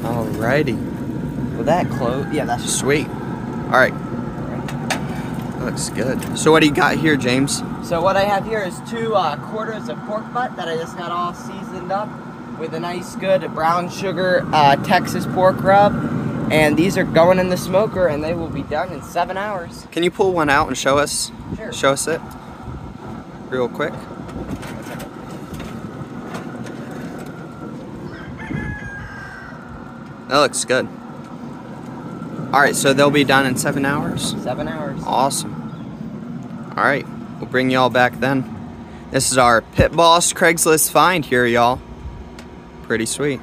Alrighty. Will that close? Yeah, that's Sweet. Alright. Looks good. So what do you got here, James? So what I have here is two uh, quarters of pork butt that I just got all seasoned up with a nice good brown sugar uh, Texas pork rub. And these are going in the smoker and they will be done in seven hours. Can you pull one out and show us? Sure. Show us it. Real quick. That looks good. Alright, so they'll be done in seven hours? Seven hours. Awesome. Alright, we'll bring y'all back then. This is our Pit Boss Craigslist find here, y'all. Pretty sweet.